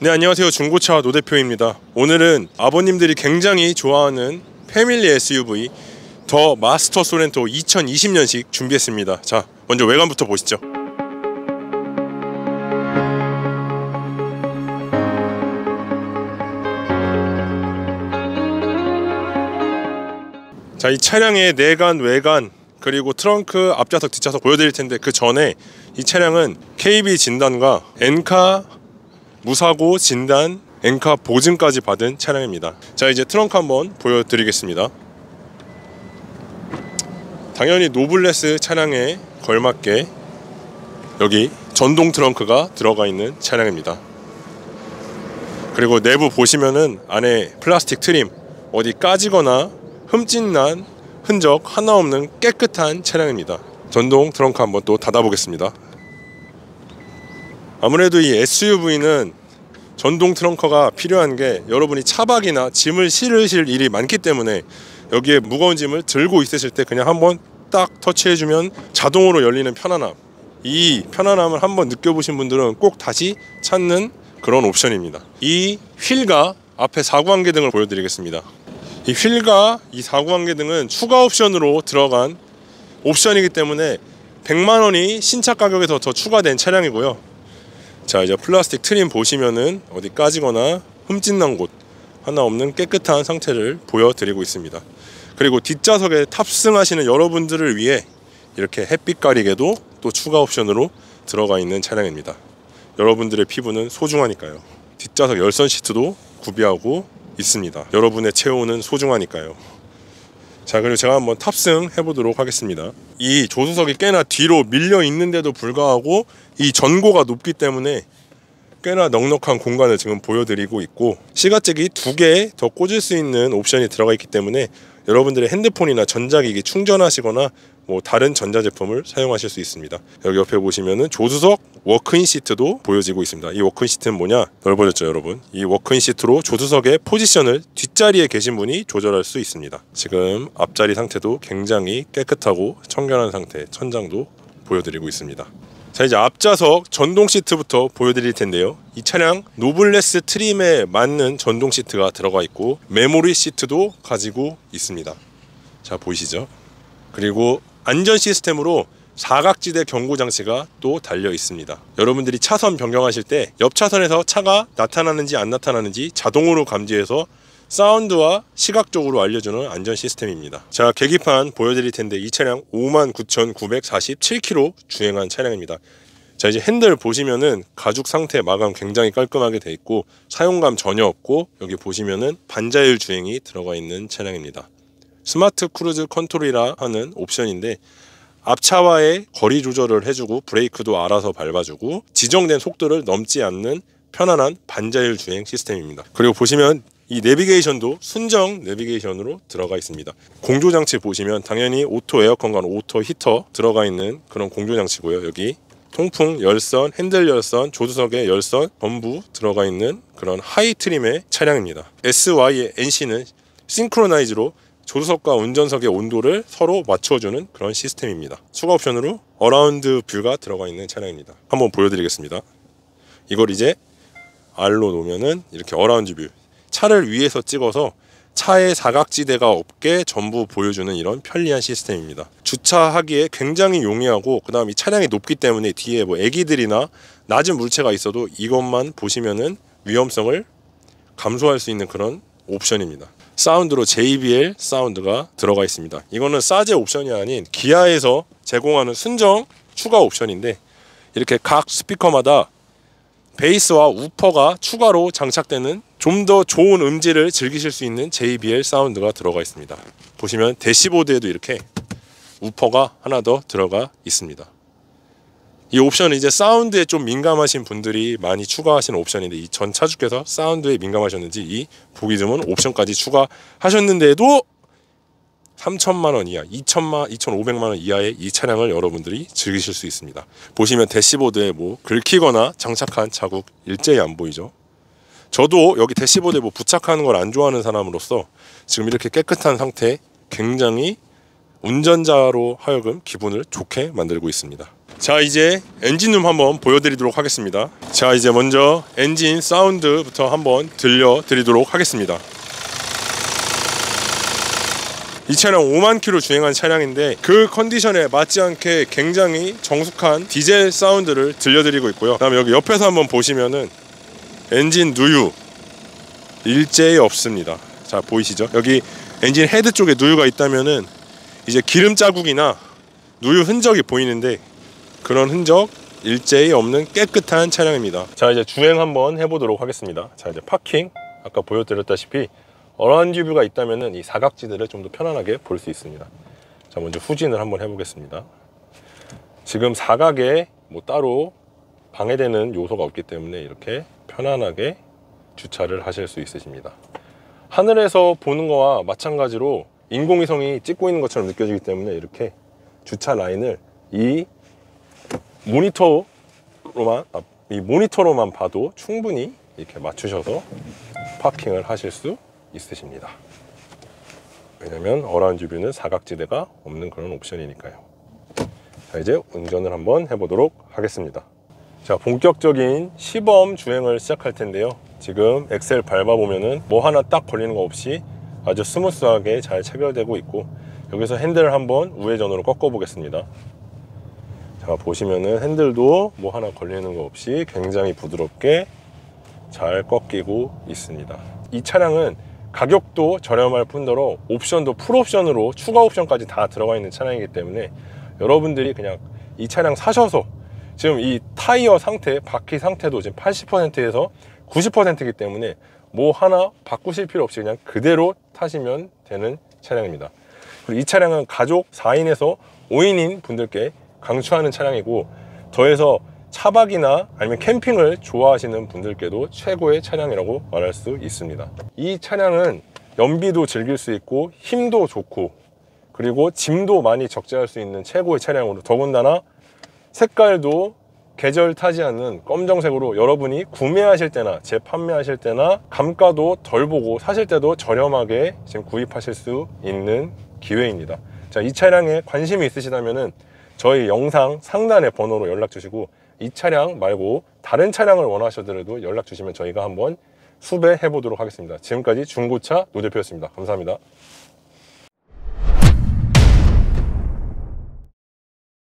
네 안녕하세요. 중고차 노 대표입니다. 오늘은 아버님들이 굉장히 좋아하는 패밀리 SUV 더 마스터 소렌토 2020년식 준비했습니다. 자 먼저 외관부터 보시죠. 자 이 차량의 내관 외관 그리고 트렁크 앞좌석 뒷좌석 보여드릴 텐데 그 전에 이 차량은 KB 진단과 엔카 무사고 진단 엔카 보증까지 받은 차량입니다. 자 이제 트렁크 한번 보여드리겠습니다. 당연히 노블레스 차량에 걸맞게 여기 전동 트렁크가 들어가 있는 차량입니다. 그리고 내부 보시면은 안에 플라스틱 trim 어디 까지거나 흠집난 흔적 하나 없는 깨끗한 차량입니다. 전동 트렁크 한번 또 닫아 보겠습니다. 아무래도 이 SUV는 전동 트렁커가 필요한 게 여러분이 차박이나 짐을 실으실 일이 많기 때문에 여기에 무거운 짐을 들고 있으실 때 그냥 한번 딱 터치해주면 자동으로 열리는 편안함. 이 편안함을 한번 느껴보신 분들은 꼭 다시 찾는 그런 옵션입니다. 이 휠과 앞에 사구안개 등을 보여드리겠습니다. 이 휠과 이 사구안개 등은 추가 옵션으로 들어간 옵션이기 때문에 100만원이 신차 가격에서 더 추가된 차량이고요 자 이제 플라스틱 트림 보시면은 어디 까지거나 흠집난 곳 하나 없는 깨끗한 상태를 보여드리고 있습니다. 그리고 뒷좌석에 탑승하시는 여러분들을 위해 이렇게 햇빛 가리개도 또 추가 옵션으로 들어가 있는 차량입니다. 여러분들의 피부는 소중하니까요. 뒷좌석 열선 시트도 구비하고 있습니다. 여러분의 체온은 소중하니까요 자 그리고 제가 한번 탑승 해보도록 하겠습니다. 이 조수석이 꽤나 뒤로 밀려 있는데도 불구하고 이 전고가 높기 때문에 꽤나 넉넉한 공간을 지금 보여드리고 있고 시가잭이 두 개 더 꽂을 수 있는 옵션이 들어가 있기 때문에 여러분들의 핸드폰이나 전자기기 충전하시거나 뭐 다른 전자제품을 사용하실 수 있습니다. 여기 옆에 보시면은 조수석 walk-in 시트도 보여지고 있습니다. 이 walk-in 시트는 뭐냐? 넓어졌죠 여러분. 이 walk-in 시트로 조수석의 포지션을 뒷자리에 계신 분이 조절할 수 있습니다. 지금 앞자리 상태도 굉장히 깨끗하고 청결한 상태 천장도 보여드리고 있습니다. 자 이제 앞좌석 전동 시트부터 보여드릴 텐데요. 이 차량 노블레스 trim에 맞는 전동 시트가 들어가 있고 메모리 시트도 가지고 있습니다. 자 보이시죠? 그리고 안전 시스템으로 사각지대 경고 장치가 또 달려 있습니다. 여러분들이 차선 변경하실 때 옆 차선에서 차가 나타나는지 안 나타나는지 자동으로 감지해서 사운드와 시각적으로 알려주는 안전 시스템입니다. 자 계기판 보여드릴 텐데 이 차량 59,947km 주행한 차량입니다. 자 이제 핸들 보시면은 가죽 상태 마감 굉장히 깔끔하게 돼 있고 사용감 전혀 없고 여기 보시면은 반자율 주행이 들어가 있는 차량입니다. smart cruise control이라 하는 옵션인데 앞차와의 거리 조절을 해주고 브레이크도 알아서 밟아주고 지정된 속도를 넘지 않는 편안한 반자율 주행 시스템입니다. 그리고 보시면 이 내비게이션도 순정 내비게이션으로 들어가 있습니다. 공조 장치 보시면 당연히 auto 에어컨과 auto 히터 들어가 있는 그런 공조 장치고요. 여기 통풍 열선, 핸들 열선, 조수석의 열선 전부 들어가 있는 그런 high trim의 차량입니다. SYNC는 synchronize로 조수석과 운전석의 온도를 서로 맞춰주는 그런 시스템입니다. 추가 옵션으로 around view가 들어가 있는 차량입니다. 한번 보여드리겠습니다. 이걸 이제 R로 놓으면은 이렇게 around view 차를 위에서 찍어서 차의 사각지대가 없게 전부 보여주는 이런 편리한 시스템입니다. 주차하기에 굉장히 용이하고 그 다음 이 차량이 높기 때문에 뒤에 뭐 애기들이나 낮은 물체가 있어도 이것만 보시면은 위험성을 감소할 수 있는 그런 옵션입니다. 사운드로 JBL 사운드가 들어가 있습니다. 이거는 싸제 옵션이 아닌 기아에서 제공하는 순정 추가 옵션인데 이렇게 각 스피커마다 베이스와 우퍼가 추가로 장착되는 좀 더 좋은 음질을 즐기실 수 있는 JBL 사운드가 들어가 있습니다. 보시면 대시보드에도 이렇게 우퍼가 하나 더 들어가 있습니다. 이 옵션은 이제 사운드에 좀 민감하신 분들이 많이 추가하시는 옵션인데 이 전 차주께서 사운드에 민감하셨는지 이 보기 드문 옵션까지 추가하셨는데도 3천만 원 이하, 2천만, 2,500만 원 이하의 이 차량을 여러분들이 즐기실 수 있습니다. 보시면 대시보드에 뭐 긁히거나 장착한 자국 일제히 안 보이죠. 저도 여기 대시보드에 뭐 부착하는 걸 안 좋아하는 사람으로서 지금 이렇게 깨끗한 상태 굉장히 운전자로 하여금 기분을 좋게 만들고 있습니다. 자 이제 엔진룸 한번 보여드리도록 하겠습니다. 자 이제 먼저 엔진 사운드부터 한번 들려드리도록 하겠습니다. 이 차량 5만 킬로 주행한 차량인데 그 컨디션에 맞지 않게 굉장히 정숙한 디젤 사운드를 들려드리고 있고요. 그 다음에 여기 옆에서 한번 보시면은 엔진 누유 일제히 없습니다. 자 보이시죠? 여기 엔진 헤드 쪽에 누유가 있다면은 이제 기름 자국이나 누유 흔적이 보이는데 그런 흔적 일체 없는 깨끗한 차량입니다. 자 이제 주행 한번 해보도록 하겠습니다. 자 이제 parking 아까 보여드렸다시피 around view가 있다면은 이 사각지대를 좀 더 편안하게 볼 수 있습니다. 자 먼저 후진을 한번 해보겠습니다. 지금 사각에 뭐 따로 방해되는 요소가 없기 때문에 이렇게 편안하게 주차를 하실 수 있으십니다. 하늘에서 보는 거와 마찬가지로 인공위성이 찍고 있는 것처럼 느껴지기 때문에 이렇게 주차 라인을 이 모니터로만 아, 이 모니터로만 봐도 충분히 이렇게 맞추셔서 parking을 하실 수 있으십니다. 왜냐면 around view는 사각지대가 없는 그런 옵션이니까요. 자 이제 운전을 한번 해보도록 하겠습니다. 자 본격적인 시범 주행을 시작할 텐데요. 지금 엑셀 밟아보면은 뭐 하나 딱 걸리는 거 없이 아주 smooth하게 잘 체결되고 있고 여기서 핸들을 한번 우회전으로 꺾어 보겠습니다. 자 보시면은 핸들도 뭐 하나 걸리는 거 없이 굉장히 부드럽게 잘 꺾이고 있습니다. 이 차량은 가격도 저렴할 뿐더러 옵션도 full 옵션으로 추가 옵션까지 다 들어가 있는 차량이기 때문에 여러분들이 그냥 이 차량 사셔서 지금 이 타이어 상태, 바퀴 상태도 지금 80%에서 90%이기 때문에 뭐 하나 바꾸실 필요 없이 그냥 그대로 타시면 되는 차량입니다. 그리고 이 차량은 가족 4인에서 5인인 분들께 강추하는 차량이고 더해서 차박이나 아니면 캠핑을 좋아하시는 분들께도 최고의 차량이라고 말할 수 있습니다. 이 차량은 연비도 즐길 수 있고 힘도 좋고 그리고 짐도 많이 적재할 수 있는 최고의 차량으로 더군다나 색깔도 계절 타지 않는 검정색으로 여러분이 구매하실 때나 재판매하실 때나 감가도 덜 보고 사실 때도 저렴하게 지금 구입하실 수 있는 기회입니다. 자, 이 차량에 관심이 있으시다면은 저희 영상 상단의 번호로 연락 주시고 이 차량 말고 다른 차량을 원하셔더라도 연락 주시면 저희가 한번 수배해 보도록 하겠습니다. 지금까지 중고차 노대표였습니다. 감사합니다.